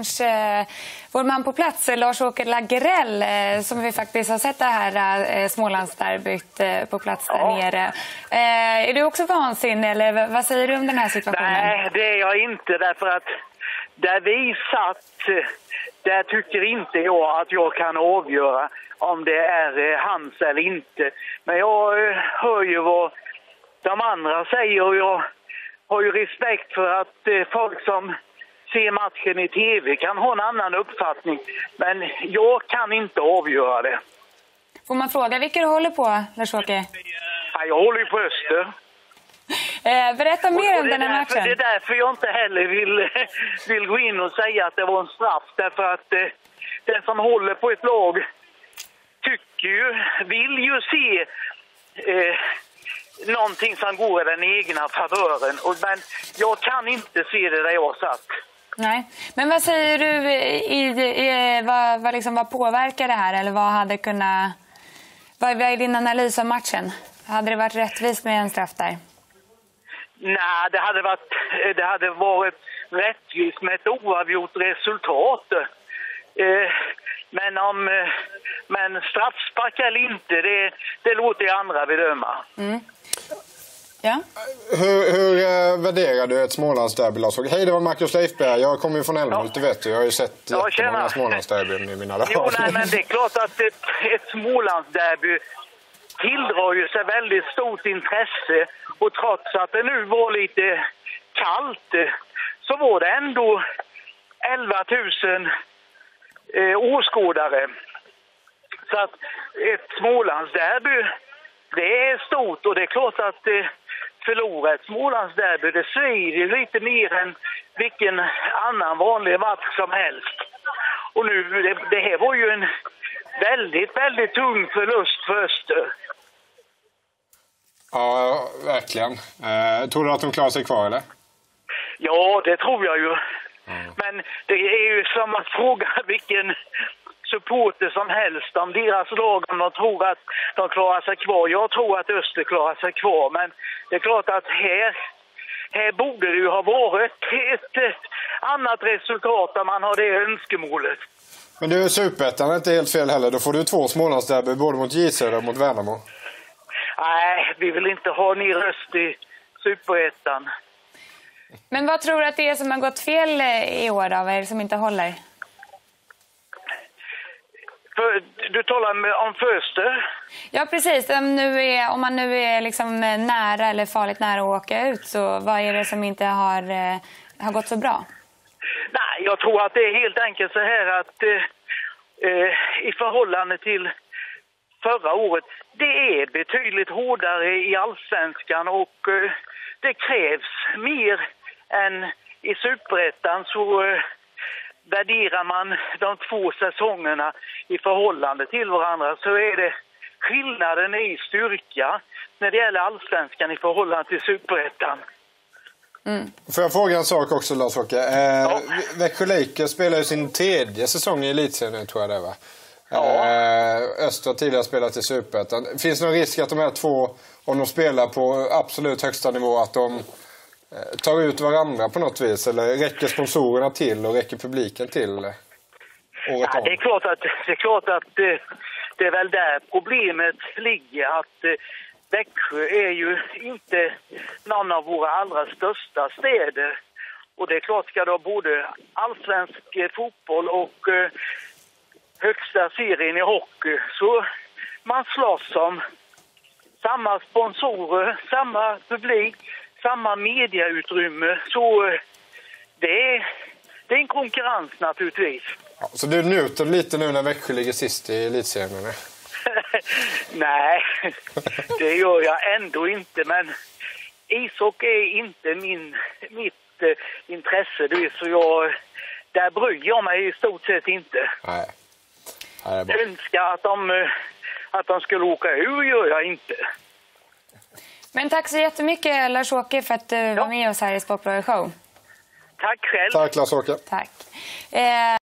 Eh, vår man på plats, Lars-Åke Lagerell, eh, som vi faktiskt har sett det här eh, Smålandsderbyt på plats där ja. nere. Är du också vansinnig eller vad säger du om den här situationen? Nej, det är jag inte därför att där vi satt, där tycker inte jag att jag kan avgöra om det är hans eller inte. Men jag hör ju vad de andra säger och jag har ju respekt för att folk som se matchen i tv kan ha en annan uppfattning. Men jag kan inte avgöra det. Får man fråga vilka du håller på, Lars-Åke? Ja, jag håller ju på Öster. Eh, berätta mer om den här matchen. Det är därför jag inte heller vill, vill gå in och säga att det var en straff. Därför att eh, den som håller på ett lag tycker ju, vill ju se eh, någonting som går i den egna favören. Men jag kan inte se det där jag satt. Nej. Men vad säger du, i, i, vad, vad, liksom, vad påverkar det här? Eller vad hade kunnat... Vad, är din analys av matchen? Hade det varit rättvist med en straff där? Nej, det hade varit, det hade varit rättvist med ett oavgjort resultat. Eh, men om eh, men straffspark eller inte, det, det låter jag andra bedöma. Mm. Ja. Hur, hur äh, värderar du ett Smålandsderby? Hej, det var Marcus Leifberg. Jag kommer ju från Älmhult, ja. vet du. Jag har ju sett ja, jättemånga Smålandsderbyn i mina dagar. Jo, nej, men det är klart att ett, ett Smålandsderby tilldrar ju sig väldigt stort intresse. Och trots att det nu var lite kallt så var det ändå 11 000 eh, åskådare. Så att ett Smålandsderby, det är stort och det är klart att eh, förlora ett Smålandsderby, det svider lite mer än vilken annan vanlig match som helst. Och nu, det, det här var ju en väldigt, väldigt tung förlust för Öster. Ja, verkligen. Eh, tror du att de klarar sig kvar, eller? Ja, det tror jag ju. Mm. Men det är ju som att fråga vilken supporter som helst om deras lag om de tror att de klarar sig kvar. Jag tror att Öster klarar sig kvar, men det är klart att här, här borde det ju ha varit ett, ett annat resultat där man har det önskemålet. Men du, Superettan är inte helt fel heller. Då får du två Smålandsderby både mot J och mot Värnamo. Nej, vi vill inte ha ner Öst i Superettan. Men vad tror du att det är som har gått fel i år då? Vad är det som inte håller? För, du talar om Föster? Ja, precis. Om, nu är, om man nu är liksom nära eller farligt nära att åka ut, så vad är det som inte har, eh, har gått så bra? Nej, jag tror att det är helt enkelt så här att eh, eh, i förhållande till förra året, det är betydligt hårdare i allsvenskan och eh, det krävs mer än i superettan. Så eh, värderar man de två säsongerna i förhållande till varandra så är det skillnaden i styrka när det gäller allsvenskan i förhållande till superettan. Mm. Får jag fråga en sak också Lars-Åke? Eh, ja. Växjö Lakers spelar ju sin tredje säsong i elitserien tror jag det va? Ja. Eh, Öster har tidigare spelat i Superettan. Finns det någon risk att de här två, om de spelar på absolut högsta nivå, att de tar ut varandra på något vis? Eller räcker sponsorerna till och räcker publiken till? Året ja, det är klart att, det är, klart att det, eh, det är väl där problemet ligger. Att eh, Växjö är ju inte någon av våra allra största städer. Och det är klart, ska du ha både allsvensk fotboll och högsta serien i hockey så man slåss om samma sponsorer, samma publik, samma mediautrymme. Så eh, det är, det är en konkurrens naturligtvis. Ja, så du njuter lite nu när Växjö ligger sist i elitserien? Nej, det gör jag ändå inte. Men ishockey är inte min, mitt eh, intresse. Det så jag, där bryr jag mig i stort sett inte. Nej. Jag önskar att de, eh, att de skulle åka ur gör jag inte. Men tack så jättemycket Lars-Åke för att du ja. var med oss här i Sportbladet Show. Tack själv. Tack Lars-Åke. Tack. Eh...